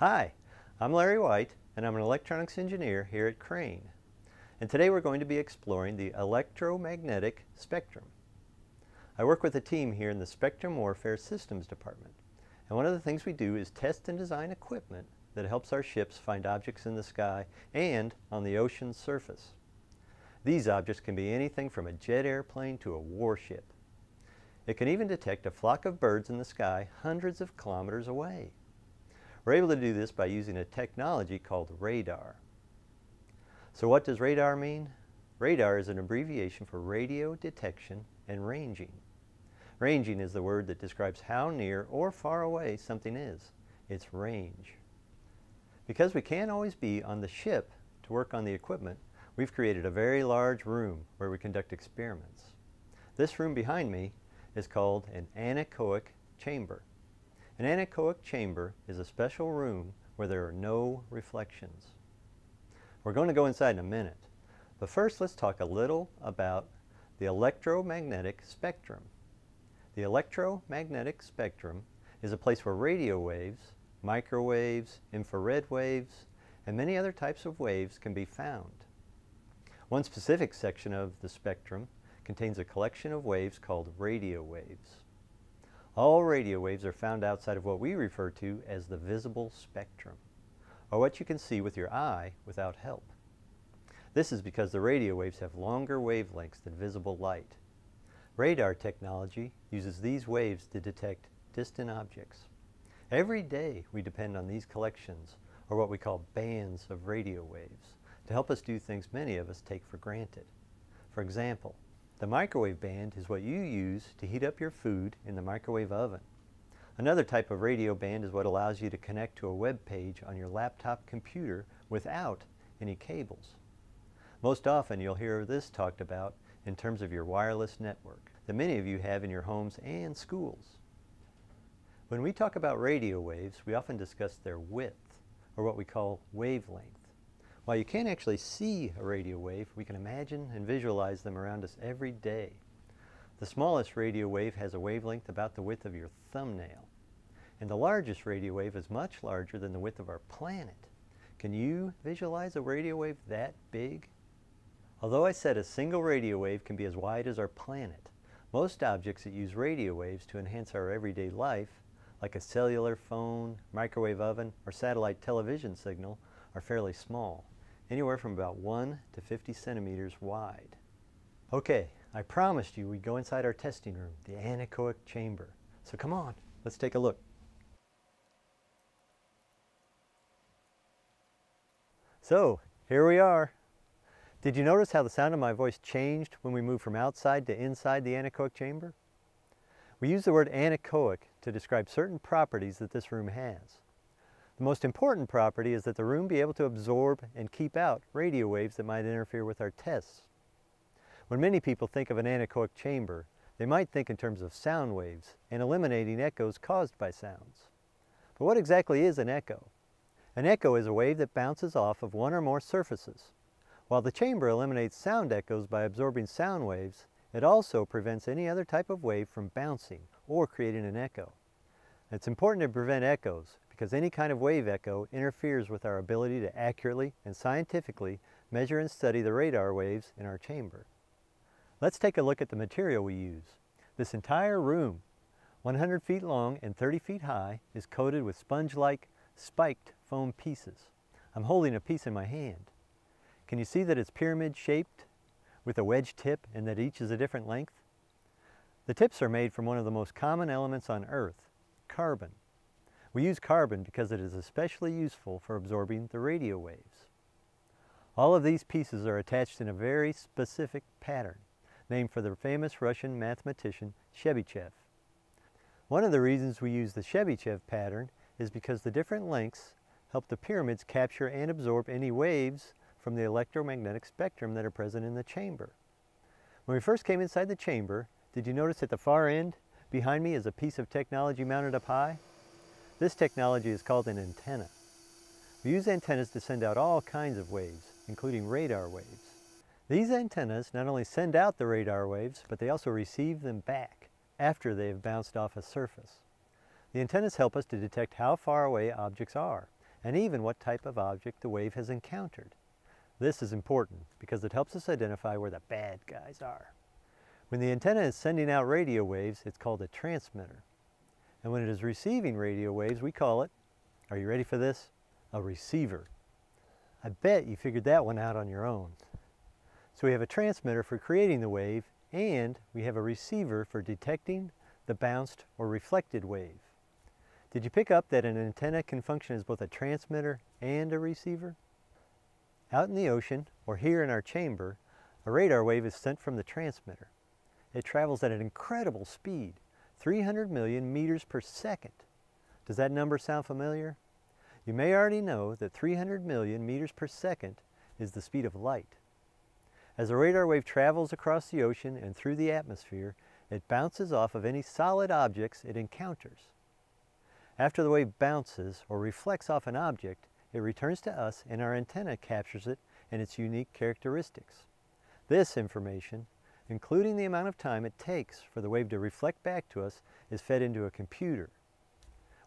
Hi, I'm Larry White and I'm an electronics engineer here at Crane. And today we're going to be exploring the electromagnetic spectrum. I work with a team here in the Spectrum Warfare Systems Department. And one of the things we do is test and design equipment that helps our ships find objects in the sky and on the ocean's surface. These objects can be anything from a jet airplane to a warship. It can even detect a flock of birds in the sky hundreds of kilometers away. We're able to do this by using a technology called radar. So what does radar mean? Radar is an abbreviation for radio detection and ranging. Ranging is the word that describes how near or far away something is. It's range. Because we can't always be on the ship to work on the equipment, we've created a very large room where we conduct experiments. This room behind me is called an anechoic chamber. An anechoic chamber is a special room where there are no reflections. We're going to go inside in a minute, but first let's talk a little about the electromagnetic spectrum. The electromagnetic spectrum is a place where radio waves, microwaves, infrared waves, and many other types of waves can be found. One specific section of the spectrum contains a collection of waves called radio waves. All radio waves are found outside of what we refer to as the visible spectrum, or what you can see with your eye without help. This is because the radio waves have longer wavelengths than visible light. Radar technology uses these waves to detect distant objects. Every day we depend on these collections, or what we call bands of radio waves, to help us do things many of us take for granted. For example, the microwave band is what you use to heat up your food in the microwave oven. Another type of radio band is what allows you to connect to a web page on your laptop computer without any cables. Most often you'll hear this talked about in terms of your wireless network that many of you have in your homes and schools. When we talk about radio waves, we often discuss their width, or what we call wavelength. While you can't actually see a radio wave, we can imagine and visualize them around us every day. The smallest radio wave has a wavelength about the width of your thumbnail. And the largest radio wave is much larger than the width of our planet. Can you visualize a radio wave that big? Although I said a single radio wave can be as wide as our planet, most objects that use radio waves to enhance our everyday life, like a cellular phone, microwave oven, or satellite television signal, are fairly small anywhere from about 1 to 50 centimeters wide. Okay, I promised you we'd go inside our testing room, the anechoic chamber. So come on, let's take a look. So, here we are. Did you notice how the sound of my voice changed when we moved from outside to inside the anechoic chamber? We use the word anechoic to describe certain properties that this room has. The most important property is that the room be able to absorb and keep out radio waves that might interfere with our tests. When many people think of an anechoic chamber, they might think in terms of sound waves and eliminating echoes caused by sounds. But what exactly is an echo? An echo is a wave that bounces off of one or more surfaces. While the chamber eliminates sound echoes by absorbing sound waves, it also prevents any other type of wave from bouncing or creating an echo. It's important to prevent echoes because any kind of wave echo interferes with our ability to accurately and scientifically measure and study the radar waves in our chamber. Let's take a look at the material we use. This entire room, 100 feet long and 30 feet high, is coated with sponge-like spiked foam pieces. I'm holding a piece in my hand. Can you see that it's pyramid shaped with a wedge tip and that each is a different length? The tips are made from one of the most common elements on Earth, carbon. We use carbon because it is especially useful for absorbing the radio waves. All of these pieces are attached in a very specific pattern, named for the famous Russian mathematician Chebyshev. One of the reasons we use the Chebyshev pattern is because the different lengths help the pyramids capture and absorb any waves from the electromagnetic spectrum that are present in the chamber. When we first came inside the chamber, did you notice at the far end, behind me is a piece of technology mounted up high? This technology is called an antenna. We use antennas to send out all kinds of waves, including radar waves. These antennas not only send out the radar waves, but they also receive them back, after they have bounced off a surface. The antennas help us to detect how far away objects are, and even what type of object the wave has encountered. This is important because it helps us identify where the bad guys are. When the antenna is sending out radio waves, it's called a transmitter. And when it is receiving radio waves, we call it, are you ready for this? A receiver. I bet you figured that one out on your own. So we have a transmitter for creating the wave, and we have a receiver for detecting the bounced or reflected wave. Did you pick up that an antenna can function as both a transmitter and a receiver? Out in the ocean, or here in our chamber, a radar wave is sent from the transmitter. It travels at an incredible speed, 300 million meters per second. Does that number sound familiar? You may already know that 300 million meters per second is the speed of light. As a radar wave travels across the ocean and through the atmosphere, it bounces off of any solid objects it encounters. After the wave bounces or reflects off an object, it returns to us and our antenna captures it and its unique characteristics. This information, including the amount of time it takes for the wave to reflect back to us, is fed into a computer.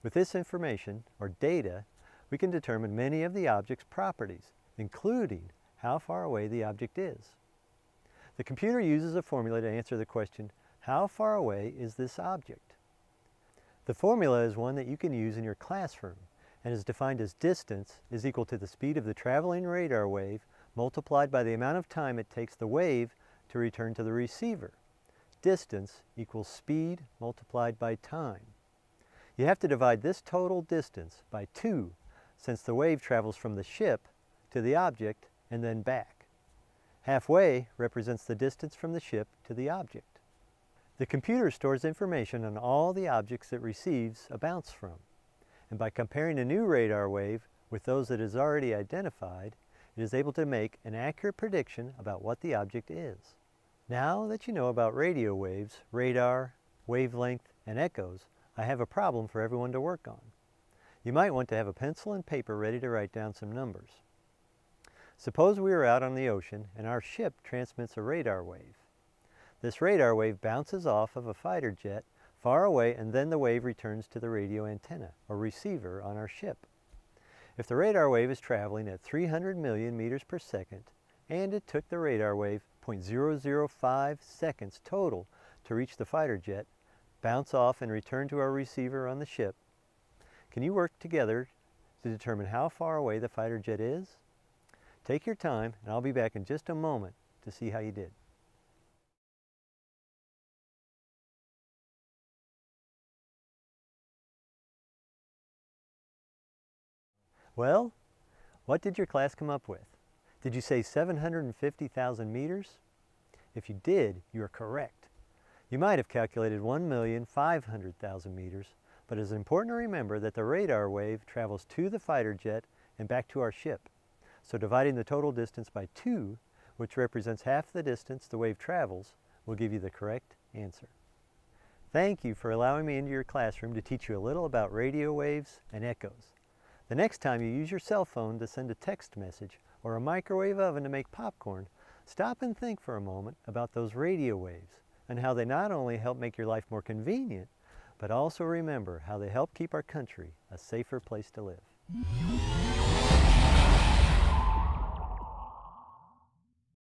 With this information, or data, we can determine many of the object's properties, including how far away the object is. The computer uses a formula to answer the question, how far away is this object? The formula is one that you can use in your classroom and is defined as distance is equal to the speed of the traveling radar wave multiplied by the amount of time it takes the wave to return to the receiver. Distance equals speed multiplied by time. You have to divide this total distance by 2 since the wave travels from the ship to the object and then back. Halfway represents the distance from the ship to the object. The computer stores information on all the objects it receives a bounce from. And by comparing a new radar wave with those that is already identified, it is able to make an accurate prediction about what the object is. Now that you know about radio waves, radar, wavelength, and echoes, I have a problem for everyone to work on. You might want to have a pencil and paper ready to write down some numbers. Suppose we are out on the ocean and our ship transmits a radar wave. This radar wave bounces off of a fighter jet far away and then the wave returns to the radio antenna or receiver on our ship. If the radar wave is traveling at 300 million meters per second and it took the radar wave 0.005 seconds total to reach the fighter jet, bounce off and return to our receiver on the ship, can you work together to determine how far away the fighter jet is? Take your time and I'll be back in just a moment to see how you did. Well, what did your class come up with? Did you say 750,000 meters? If you did, you are correct. You might have calculated 1,500,000 meters, but it is important to remember that the radar wave travels to the fighter jet and back to our ship. So dividing the total distance by 2, which represents half the distance the wave travels, will give you the correct answer. Thank you for allowing me into your classroom to teach you a little about radio waves and echoes. The next time you use your cell phone to send a text message or a microwave oven to make popcorn, stop and think for a moment about those radio waves and how they not only help make your life more convenient, but also remember how they help keep our country a safer place to live.